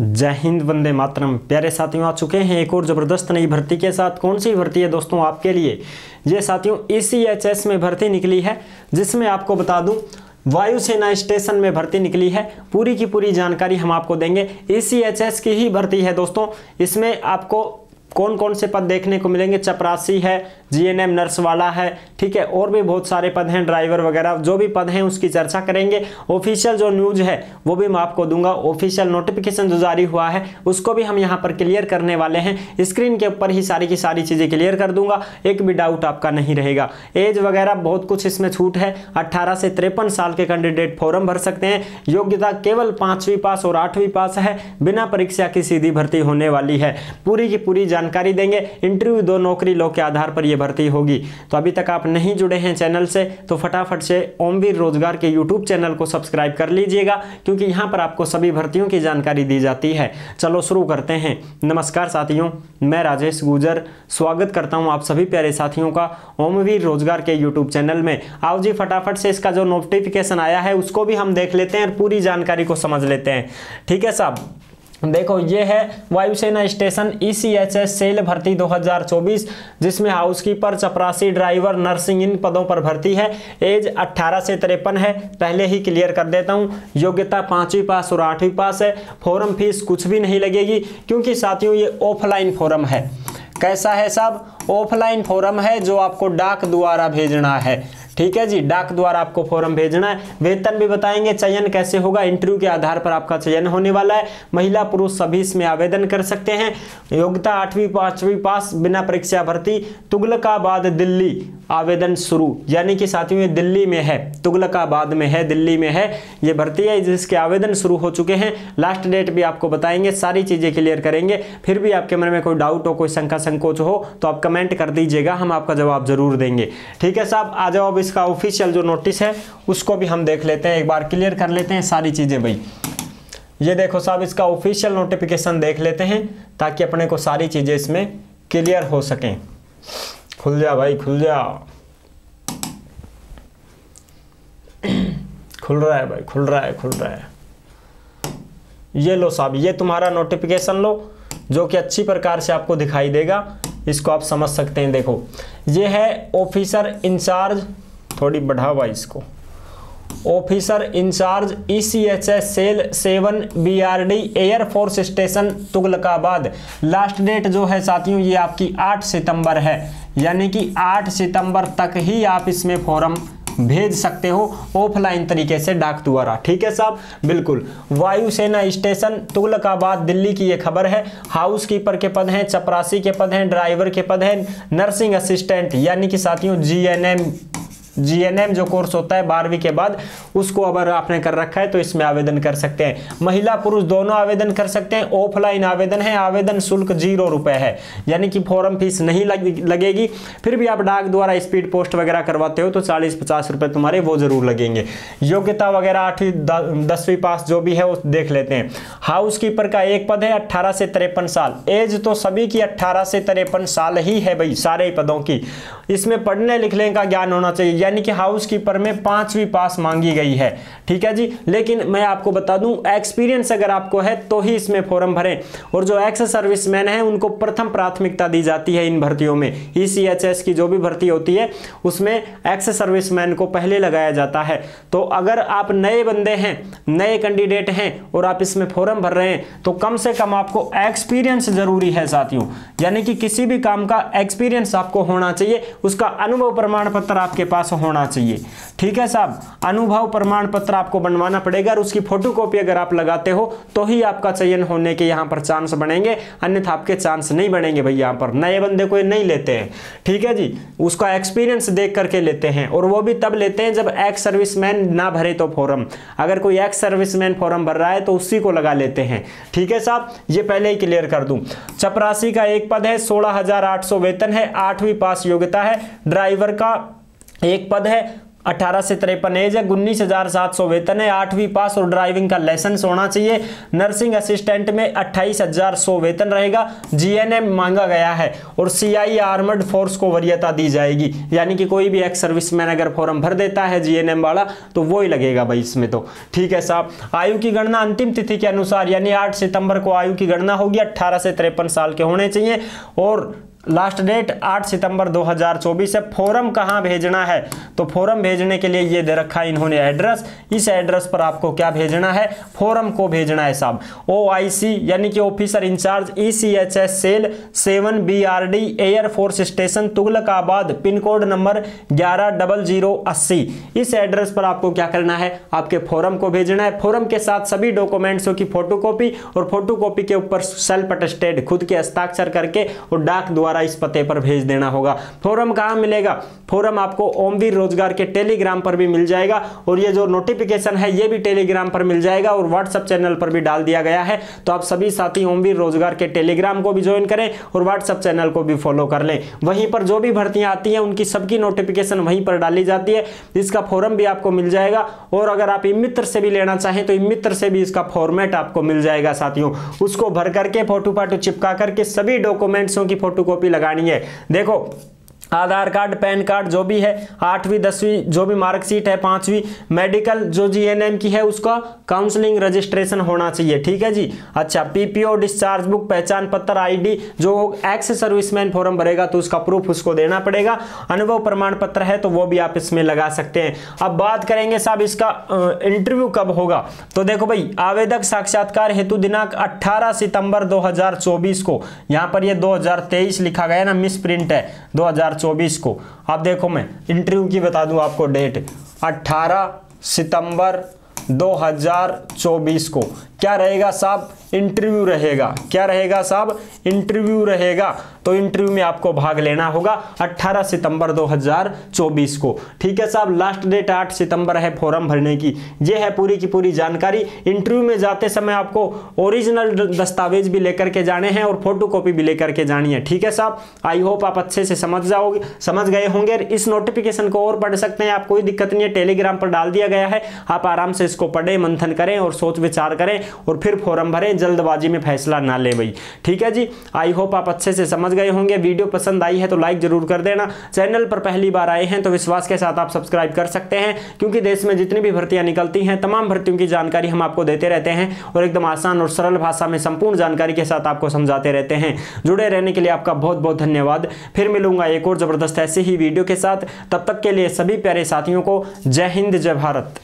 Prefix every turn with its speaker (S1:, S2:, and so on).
S1: जय हिंद, वंदे मातरम। प्यारे साथियों, आ चुके हैं एक और ज़बरदस्त नई भर्ती के साथ। कौन सी भर्ती है दोस्तों आपके लिए? ये साथियों ई में भर्ती निकली है, जिसमें आपको बता दूँ, वायुसेना स्टेशन में भर्ती निकली है। पूरी की पूरी जानकारी हम आपको देंगे। ई की ही भर्ती है दोस्तों। इसमें आपको कौन कौन से पद देखने को मिलेंगे? चपरासी है जीएनएम नर्स वाला है ठीक है, और भी बहुत सारे पद हैं ड्राइवर वगैरह, जो भी पद हैं उसकी चर्चा करेंगे। ऑफिशियल जो न्यूज़ है, वो भी मैं आपको दूँगा। ऑफिशियल नोटिफिकेशन जो जारी हुआ है, उसको भी हम यहाँ पर क्लियर करने वाले हैं। स्क्रीन के ऊपर ही सारी की सारी चीज़ें क्लियर कर दूँगा। एक भी डाउट आपका नहीं रहेगा। एज वगैरह बहुत कुछ इसमें छूट है। अट्ठारह से तिरपन साल के कैंडिडेट फॉर्म भर सकते हैं। योग्यता केवल पांचवी पास और आठवीं पास है। बिना परीक्षा की सीधी भर्ती होने वाली है। पूरी की पूरी जानकारी देंगे। इंटरव्यू दो नौकरी लो के आधार पर यह भर्ती होगी। तो अभी तक आप नहीं जुड़े हैं चैनल से तो फटाफट से ओमवीर रोज़गार के यूट्यूब चैनल को सब्सक्राइब कर लीजिएगा, क्योंकि यहाँ पर आपको सभी भर्तियों की जानकारी दी जाती है। चलो शुरू करते हैं। नमस्कार साथियों, मैं राजेश गुजर। स्वागत करता हूँ आप सभी प्यारे साथियों का ओमवीर रोज़गार के यूट्यूब चैनल में। आओ जी, फटाफट से इसका जो नोटिफिकेशन आया है, उसको भी हम देख लेते हैं और पूरी जानकारी को समझ लेते हैं। ठीक है साहब? देखो, ये है वायुसेना station E C H S cell भर्ती 2024 जिसमें हाउसकीपर, चपरासी ड्राइवर, नर्सिंग इन पदों पर भर्ती है। एज 18 से तिरपन है। पहले ही क्लियर कर देता हूँ, योग्यता पांचवी पास और आठवीं पास है। फॉरम फ़ीस कुछ भी नहीं लगेगी, क्योंकि साथियों, ये ऑफलाइन फॉरम है। कैसा है साहब? ऑफलाइन फॉरम है जो आपको डाक द्वारा भेजना है। ठीक है जी, डाक द्वारा आपको फॉर्म भेजना है। वेतन भी बताएँगे, चयन कैसे होगा, इंटरव्यू के आधार पर आपका चयन होने वाला है। महिला पुरुष सभी इसमें आवेदन कर सकते हैं। योग्यता आठवीं, पांचवी पास, बिना परीक्षा भर्ती। तुगलकाबाद, दिल्ली। आवेदन शुरू, यानी कि साथियों दिल्ली में है, तुगलकाबाद में है, दिल्ली में है, ये भर्ती है, जिसके आवेदन शुरू हो चुके हैं। लास्ट डेट भी आपको बताएँगे, सारी चीज़ें क्लियर करेंगे, फिर भी आपके मन में कोई डाउट हो, कोई शंका संकोच हो तो आप कमेंट कर दीजिएगा, हम आपका जवाब ज़रूर देंगे। ठीक है साहब, आ जाओ अब इसका ऑफिशियल जो नोटिस है, उसको भी हम देख लेते हैं, एक बार क्लियर कर लेते हैं सारी चीज़ें भाई। ये देखो साहब, इसका ऑफिशियल नोटिफिकेशन देख लेते हैं, ताकि अपने को सारी चीज़ें इसमें क्लियर हो सकें। खुल जा भाई खुल जा खुल रहा है भाई खुल रहा है खुल रहा है ये लो साहब, ये तुम्हारा नोटिफिकेशन लो, जो कि अच्छी प्रकार से आपको दिखाई देगा, इसको आप समझ सकते हैं, देखो। ये है ऑफिसर इंचार्ज थोड़ी बढ़ावा इसको। Officer incharge ECHS cell seven BRD air force station Tughlakabad. Last date जो है साथियों, ये आपकी 8 सितंबर है। यानी कि 8 सितंबर तक ही आप इसमें फॉर्म भेज सकते हो, ऑफलाइन तरीके से डाक द्वारा। ठीक है साहब? बिल्कुल। वायुसेना स्टेशन, तुगलकाबाद, दिल्ली की ये खबर है। हाउस कीपर के पद हैं, चपरासी के पद हैं, ड्राइवर के पद हैं, नर्सिंग असिस्टेंट। यानी कि साथियों जीएनएम जीएनएम जो कोर्स होता है बारहवीं के बाद उसको अगर आपने कर रखा है तो इसमें आवेदन कर सकते हैं। महिला पुरुष दोनों आवेदन कर सकते हैं ऑफलाइन आवेदन है आवेदन शुल्क ज़ीरो रुपए है। यानी कि फॉर्म फ़ीस नहीं लग, लगेगी फिर भी आप डाक द्वारा स्पीड पोस्ट वगैरह करवाते हो तो चालीस पचास रुपए तुम्हारे वो ज़रूर लगेंगे। योग्यता वगैरह आठवीं दसवीं पास जो भी है वो देख लेते हैं। हाउस कीपर का एक पद है अट्ठारह से तिरपन साल। एज तो सभी की अट्ठारह से तिरपन साल ही है भाई सारे पदों की। इसमें पढ़ने लिखने का ज्ञान होना चाहिए। यानी कि हाउस कीपर में पांचवी पास मांगी गई है। ठीक है जी? लेकिन मैं आपको बता दूँ एक्सपीरियंस अगर आपको है तो ही इसमें फॉर्म भरें। और जो एक्स सर्विसमैन है, उनको प्रथम प्राथमिकता दी जाती है इन भर्तियों में। ईसीएचएस की जो भी भर्ती होती है, उसमें एक्स सर्विसमैन को पहले लगाया जाता है। तो अगर आप नए बंदे हैं, नए कैंडिडेट हैं, और आप इसमें फॉर्म भर रहे हैं तो कम से कम आपको एक्सपीरियंस ज़रूरी है साथियों। यानी कि किसी भी काम का एक्सपीरियंस आपको होना चाहिए। उसका अनुभव प्रमाण पत्र आपके पास पास होना चाहिए। ठीक है साहब? अनुभव प्रमाण पत्र आपको बनवाना पड़ेगा और उसकी फ़ोटो कॉपी अगर आप लगाते हो तो ही आपका चयन होने के यहाँ पर चांस बनेंगे। अन्यथा आपके चांस नहीं बनेंगे भाई यहाँ पर। नए बंदे को नहीं लेते हैं। ठीक है जी? उसका एक्सपीरियंस देख करके लेते हैं और वो भी तब लेते हैं जब एक्स सर्विसमैन ना भरे तो फॉर्म अगर कोई एक्स सर्विसमैन फॉर्म भर रहा है तो उसी को लगा लेते हैं। ठीक है साहब? ये पहले ही क्लियर कर दूँ। चपरासी का एक पद है, सोलह वेतन है, आठवीं पास योग्यता है। ड्राइवर का एक पद है, अठारह से तिरपन एज है, उन्नीस हज़ार सात सौ वेतन है, आठवीं पास और ड्राइविंग का लाइसेंस होना चाहिए। नर्सिंग असिस्टेंट में अट्ठाईस हज़ार सौ वेतन रहेगा जीएनएम मांगा गया है और सीआई आर्मर्ड फोर्स को वरीयता दी जाएगी। यानी कि कोई भी एक्स सर्विसमैन अगर फॉर्म भर देता है जीएनएम वाला तो वो ही लगेगा भाई इसमें तो। ठीक है साहब, आयु की गणना अंतिम तिथि के अनुसार, यानी आठ सितंबर को आयु की गणना होगी, अट्ठारह से तिरपन साल के होने चाहिए। और लास्ट डेट 8 सितंबर 2024 है। फॉरम कहाँ भेजना है? तो फॉरम भेजने के लिए ये दे रखा है इन्होंने एड्रेस। इस एड्रेस पर आपको क्या भेजना है? फॉरम को भेजना है साहब। ओ आई सी यानी कि officer incharge E C H S cell, seven B R D air force station, Tughlakabad pin code number ग्यारह, डबल ज़ीरो, अस्सी। इस एड्रेस पर आपको क्या करना है? आपके फॉरम को भेजना है। फॉरम के साथ सभी डॉक्यूमेंट्सों की फोटोकॉपी और फोटोकॉपी के ऊपर सेल्फ अटेस्टेड, खुद के हस्ताक्षर करके और डाक द्वारा द्वारा इस पते पर भेज देना होगा। फॉरम कहाँ मिलेगा? फॉरम आपको ओमवीर रोज़गार के टेलीग्राम पर भी मिल जाएगा और ये जो नोटिफिकेशन है, ये भी टेलीग्राम पर मिल जाएगा और व्हाट्सएप चैनल पर भी डाल दिया गया है। तो आप सभी साथी ओमवीर रोज़गार के टेलीग्राम को भी ज्वाइन करें और व्हाट्सएप चैनल को भी फॉलो कर लें। वहीं पर जो भी भर्तियाँ आती हैं, उनकी सबकी नोटिफिकेशन वहीं पर डाली जाती है। इसका फॉरम भी आपको मिल जाएगा और अगर आप इमित्र से भी लेना चाहें तो मित्र से भी इसका फॉर्मेट आपको मिल जाएगा साथियों। उसको भर करके फ़ोटो फाटो चिपका करके, सभी डॉक्यूमेंट्सों की फोटोकॉपी लगानी है। देखो आधार कार्ड, पैन कार्ड जो भी है, आठवीं, दसवीं जो भी मार्कशीट है, पांचवी, मेडिकल जो जीएनएम की है, उसका काउंसलिंग रजिस्ट्रेशन होना चाहिए, ठीक है जी? अच्छा पीपीओ, डिस्चार्ज बुक, पहचान पत्र, आईडी, जो एक्स सर्विसमैन फॉर्म भरेगा तो उसका प्रूफ उसको देना पड़ेगा। अनुभव प्रमाण पत्र है तो वो भी आप इसमें लगा सकते हैं। अब बात करेंगे साहब, इसका इंटरव्यू कब होगा? तो देखो भाई, आवेदक साक्षात्कार हेतु दिनांक अट्ठारह सितंबर दो हज़ार चौबीस को, यहाँ पर ये दो लिखा गया ना मिस प्रिंट है, दो 2024 को। आप देखो मैं इंटरव्यू की बता दूँ आपको डेट 18 सितंबर 2024 को। क्या रहेगा साहब? इंटरव्यू रहेगा। क्या रहेगा साहब? इंटरव्यू रहेगा। तो इंटरव्यू में आपको भाग लेना होगा 18 सितंबर 2024 को। ठीक है साहब? लास्ट डेट 8 सितंबर है फॉर्म भरने की। ये है पूरी की पूरी जानकारी। इंटरव्यू में जाते समय आपको ओरिजिनल दस्तावेज़ भी लेकर के जाने हैं और फ़ोटो कॉपी भी लेकर के जानी है। ठीक है साहब? आई होप आप अच्छे से समझ जाओगे, समझ गए होंगे इस नोटिफिकेशन को और पढ़ सकते हैं। आप कोई दिक्कत नहीं है। टेलीग्राम पर डाल दिया गया है। आप आराम से इसको पढ़ें, मंथन करें और सोच विचार करें। और फिर फॉर्म भरें, जल्दबाजी में फैसला ना ले भाई। ठीक है जी? आई होप आप अच्छे से समझ गए होंगे। वीडियो पसंद आई है तो लाइक ज़रूर कर देना। चैनल पर पहली बार आए हैं तो विश्वास के साथ आप सब्सक्राइब कर सकते हैं, क्योंकि देश में जितनी भी भर्तियाँ निकलती हैं, तमाम भर्तियों की जानकारी हम आपको देते रहते हैं और एकदम आसान और सरल भाषा में संपूर्ण जानकारी के साथ आपको समझाते रहते हैं। जुड़े रहने के लिए आपका बहुत बहुत धन्यवाद। फिर मिलूँगा एक और ज़बरदस्त ऐसे ही वीडियो के साथ। तब तक के लिए सभी प्यारे साथियों को जय हिंद, जय भारत।